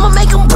I'ma make them